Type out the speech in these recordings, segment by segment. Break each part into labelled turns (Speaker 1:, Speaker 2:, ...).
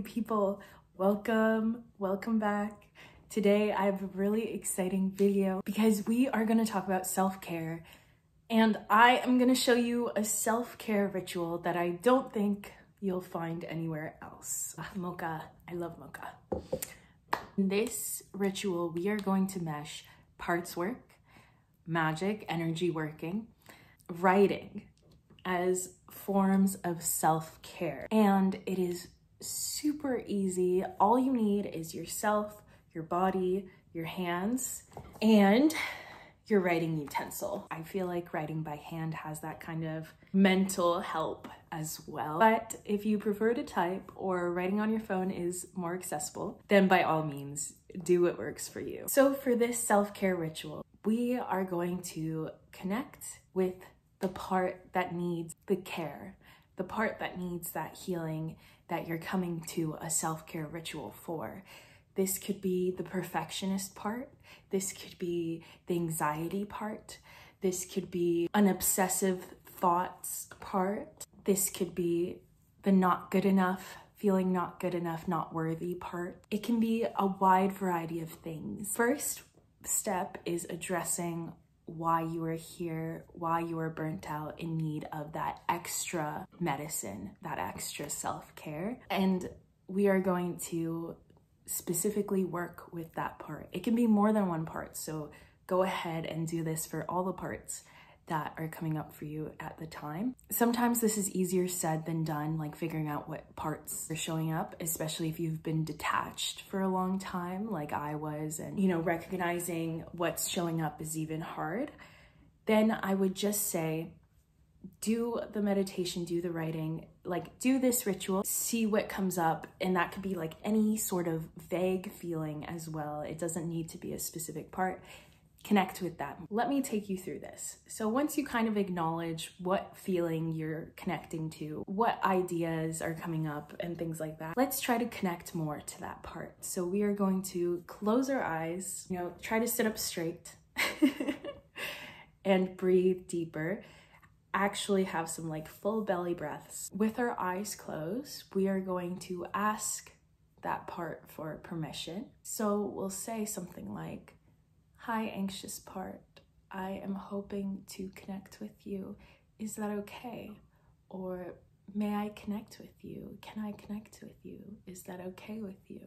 Speaker 1: lovely people. Welcome, welcome back. Today I have a really exciting video because we are going to talk about self-care and I am going to show you a self-care ritual that I don't think you'll find anywhere else. Ah, mocha, I love mocha. In this ritual, we are going to mesh parts work, magic, energy working, writing as forms of self-care. And it is super easy. All you need is yourself, your body, your hands, and your writing utensil. I feel like writing by hand has that kind of mental help as well. But if you prefer to type or writing on your phone is more accessible, then by all means, do what works for you. So for this self-care ritual, we are going to connect with the part that needs the care, the part that needs that healing that you're coming to a self-care ritual for. This could be the perfectionist part. This could be the anxiety part. This could be an obsessive thoughts part. This could be the not good enough, feeling not good enough, not worthy part. It can be a wide variety of things. First step is addressing why you are here, why you are burnt out in need of that extra medicine, that extra self-care. And we are going to specifically work with that part. It can be more than one part, so go ahead and do this for all the parts that are coming up for you at the time. Sometimes this is easier said than done, like figuring out what parts are showing up, especially if you've been detached for a long time, like I was, and you know, recognizing what's showing up is even hard. Then I would just say, do the meditation, do the writing, like do this ritual, see what comes up. And that could be like any sort of vague feeling as well. It doesn't need to be a specific part connect with them. Let me take you through this. So once you kind of acknowledge what feeling you're connecting to, what ideas are coming up and things like that, let's try to connect more to that part. So we are going to close our eyes, you know, try to sit up straight and breathe deeper. Actually have some like full belly breaths. With our eyes closed, we are going to ask that part for permission. So we'll say something like, Hi, anxious part. I am hoping to connect with you. Is that okay? Or may I connect with you? Can I connect with you? Is that okay with you?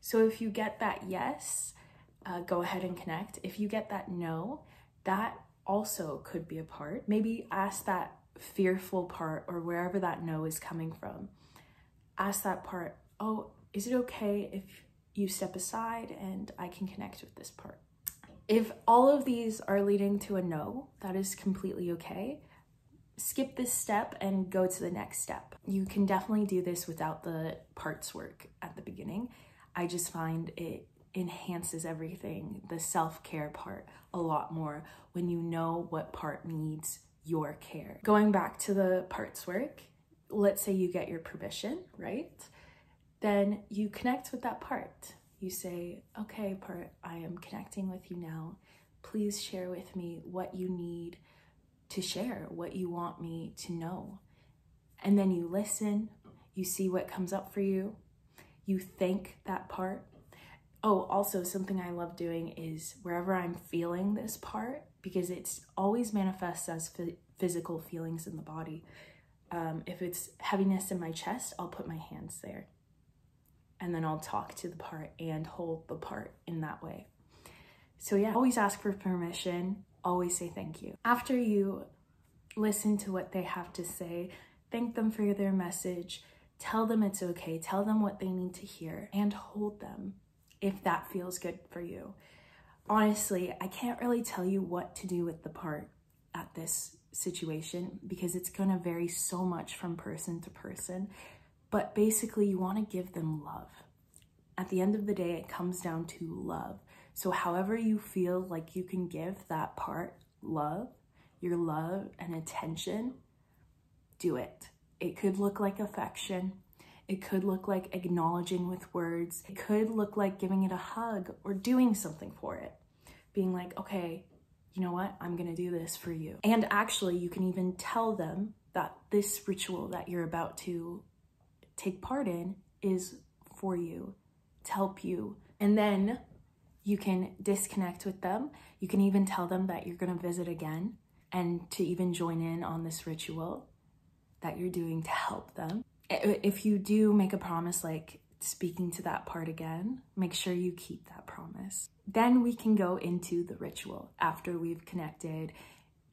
Speaker 1: So if you get that yes, uh, go ahead and connect. If you get that no, that also could be a part. Maybe ask that fearful part or wherever that no is coming from. Ask that part, oh, is it okay if you step aside and I can connect with this part. If all of these are leading to a no, that is completely okay. Skip this step and go to the next step. You can definitely do this without the parts work at the beginning. I just find it enhances everything, the self-care part, a lot more when you know what part needs your care. Going back to the parts work, let's say you get your permission, right? Then you connect with that part. You say, okay, part, I am connecting with you now. Please share with me what you need to share, what you want me to know. And then you listen, you see what comes up for you, you thank that part. Oh, also something I love doing is wherever I'm feeling this part, because it's always manifests as physical feelings in the body. Um, if it's heaviness in my chest, I'll put my hands there and then I'll talk to the part and hold the part in that way. So yeah, always ask for permission, always say thank you. After you listen to what they have to say, thank them for their message, tell them it's okay, tell them what they need to hear, and hold them if that feels good for you. Honestly, I can't really tell you what to do with the part at this situation because it's gonna vary so much from person to person. But basically, you want to give them love. At the end of the day, it comes down to love. So, however you feel like you can give that part love, your love and attention, do it. It could look like affection. It could look like acknowledging with words. It could look like giving it a hug or doing something for it. Being like, okay, you know what? I'm to do this for you. And actually, you can even tell them that this ritual that you're about to take part in is for you, to help you. And then you can disconnect with them. You can even tell them that you're going to visit again and to even join in on this ritual that you're doing to help them. If you do make a promise like speaking to that part again, make sure you keep that promise. Then we can go into the ritual after we've connected,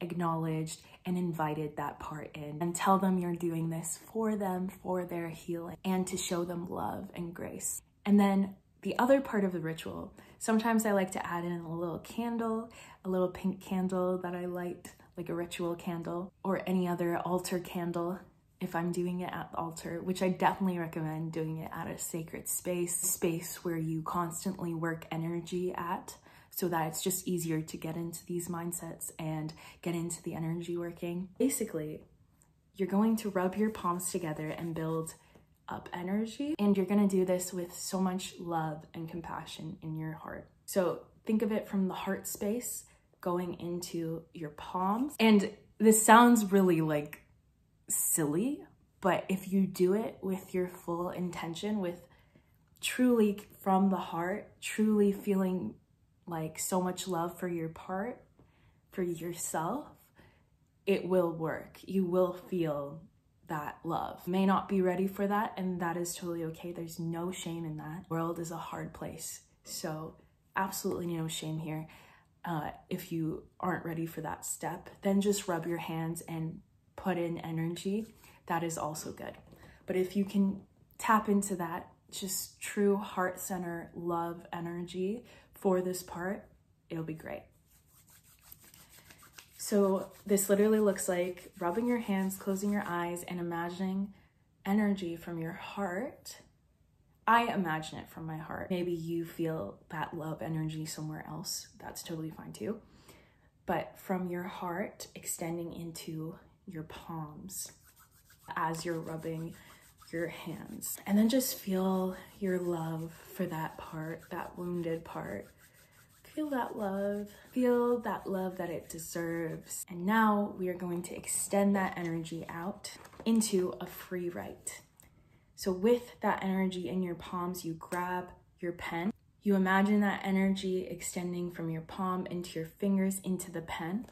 Speaker 1: acknowledged, and invited that part in and tell them you're doing this for them, for their healing, and to show them love and grace. And then the other part of the ritual, sometimes I like to add in a little candle, a little pink candle that I light, like a ritual candle, or any other altar candle if I'm doing it at the altar, which I definitely recommend doing it at a sacred space, space where you constantly work energy at so that it's just easier to get into these mindsets and get into the energy working. Basically, you're going to rub your palms together and build up energy. And you're gonna do this with so much love and compassion in your heart. So think of it from the heart space going into your palms. And this sounds really like silly, but if you do it with your full intention, with truly from the heart, truly feeling like so much love for your part, for yourself, it will work. You will feel that love. May not be ready for that, and that is totally okay. There's no shame in that. World is a hard place, so absolutely no shame here. Uh, if you aren't ready for that step, then just rub your hands and put in energy, that is also good. But if you can tap into that just true heart center love energy for this part, it'll be great. So this literally looks like rubbing your hands, closing your eyes, and imagining energy from your heart. I imagine it from my heart. Maybe you feel that love energy somewhere else. That's totally fine too. But from your heart, extending into your palms as you're rubbing your hands. And then just feel your love for that part, that wounded part. Feel that love, feel that love that it deserves. And now we are going to extend that energy out into a free write. So with that energy in your palms, you grab your pen. You imagine that energy extending from your palm into your fingers into the pen.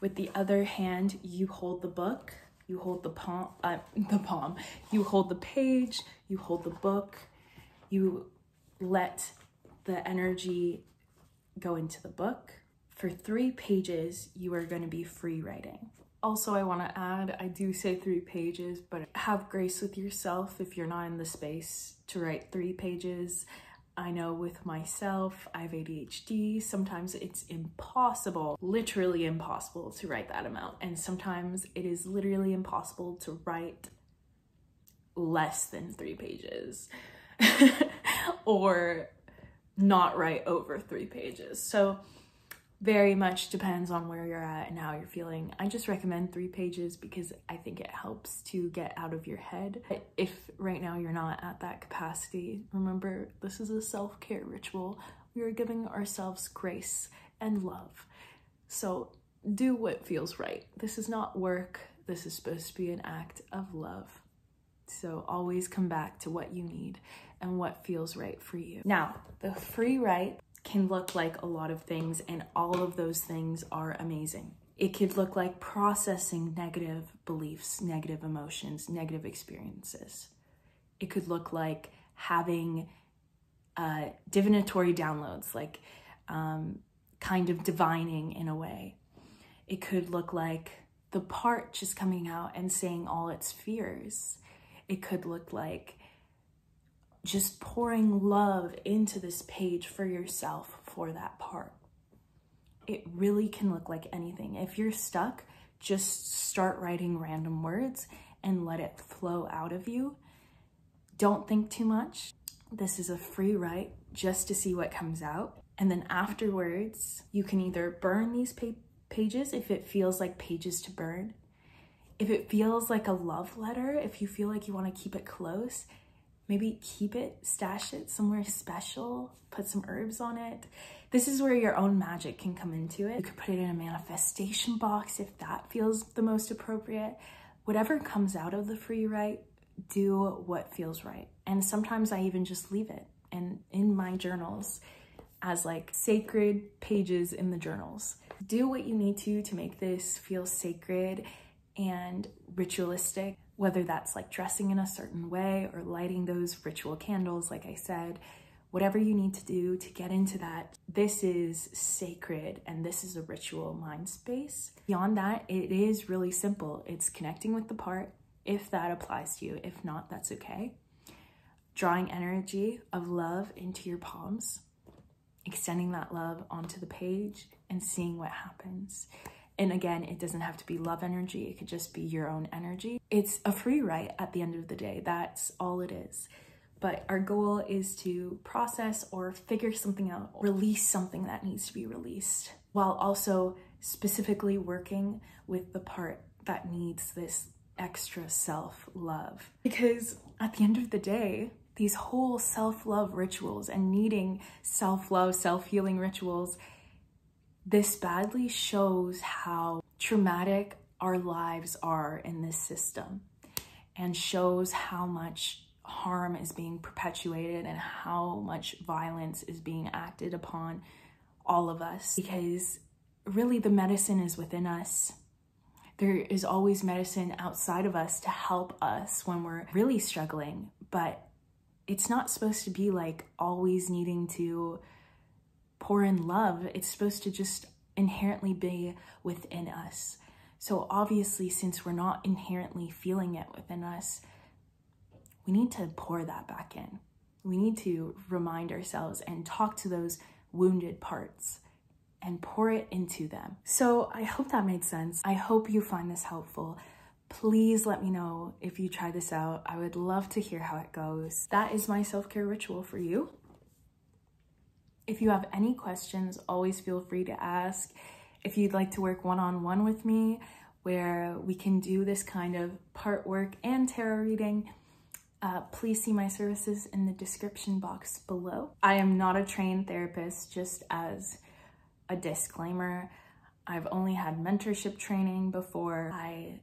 Speaker 1: With the other hand, you hold the book, you hold the palm, uh, the palm, you hold the page, you hold the book, you let the energy go into the book. For three pages, you are going to be free writing. Also, I want to add, I do say three pages, but have grace with yourself if you're not in the space to write three pages. I know with myself, I have ADHD. Sometimes it's impossible, literally impossible to write that amount. And sometimes it is literally impossible to write less than three pages or not write over three pages. So very much depends on where you're at and how you're feeling. I just recommend three pages because I think it helps to get out of your head. If right now you're not at that capacity, remember this is a self-care ritual. We are giving ourselves grace and love. So do what feels right. This is not work. This is supposed to be an act of love. So always come back to what you need and what feels right for you. Now, the free write can look like a lot of things and all of those things are amazing. It could look like processing negative beliefs, negative emotions, negative experiences. It could look like having uh, divinatory downloads, like um, kind of divining in a way. It could look like the part just coming out and saying all its fears. It could look like just pouring love into this page for yourself for that part. It really can look like anything. If you're stuck, just start writing random words and let it flow out of you. Don't think too much. This is a free write just to see what comes out. And then afterwards, you can either burn these pa pages if it feels like pages to burn. If it feels like a love letter, if you feel like you want to keep it close, Maybe keep it, stash it somewhere special, put some herbs on it. This is where your own magic can come into it. You could put it in a manifestation box if that feels the most appropriate. Whatever comes out of the free write, do what feels right. And sometimes I even just leave it. And in my journals, as like sacred pages in the journals. Do what you need to to make this feel sacred and ritualistic, whether that's like dressing in a certain way or lighting those ritual candles, like I said, whatever you need to do to get into that. This is sacred and this is a ritual mind space. Beyond that, it is really simple. It's connecting with the part if that applies to you. If not, that's okay. Drawing energy of love into your palms extending that love onto the page and seeing what happens. And again, it doesn't have to be love energy, it could just be your own energy. It's a free write at the end of the day. That's all it is. But our goal is to process or figure something out, release something that needs to be released, while also specifically working with the part that needs this extra self love. Because at the end of the day, these whole self-love rituals and needing self-love, self-healing rituals, this badly shows how traumatic our lives are in this system and shows how much harm is being perpetuated and how much violence is being acted upon all of us because really the medicine is within us. There is always medicine outside of us to help us when we're really struggling, but it's not supposed to be like always needing to pour in love. It's supposed to just inherently be within us. So obviously, since we're not inherently feeling it within us, we need to pour that back in. We need to remind ourselves and talk to those wounded parts and pour it into them. So I hope that made sense. I hope you find this helpful please let me know if you try this out. I would love to hear how it goes. That is my self-care ritual for you. If you have any questions, always feel free to ask. If you'd like to work one-on-one -on -one with me, where we can do this kind of part work and tarot reading, uh, please see my services in the description box below. I am not a trained therapist, just as a disclaimer. I've only had mentorship training before. I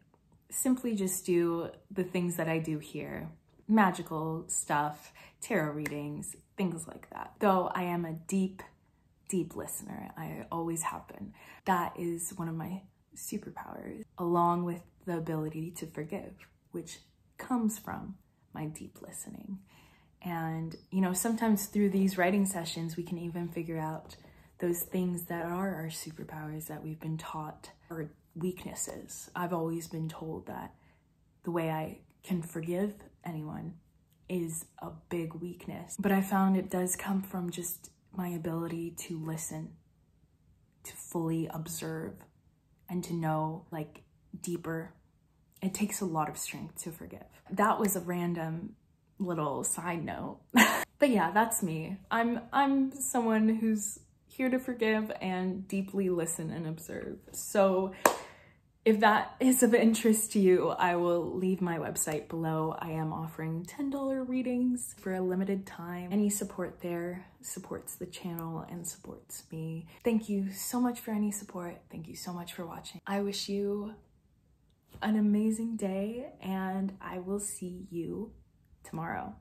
Speaker 1: simply just do the things that I do here. Magical stuff, tarot readings, things like that. Though I am a deep, deep listener, I always have been. That is one of my superpowers, along with the ability to forgive, which comes from my deep listening. And, you know, sometimes through these writing sessions, we can even figure out those things that are our superpowers that we've been taught or weaknesses. I've always been told that the way I can forgive anyone is a big weakness. But I found it does come from just my ability to listen, to fully observe, and to know like deeper. It takes a lot of strength to forgive. That was a random little side note. but yeah, that's me. I'm I'm someone who's here to forgive and deeply listen and observe. So if that is of interest to you, I will leave my website below. I am offering $10 readings for a limited time. Any support there supports the channel and supports me. Thank you so much for any support. Thank you so much for watching. I wish you an amazing day and I will see you tomorrow.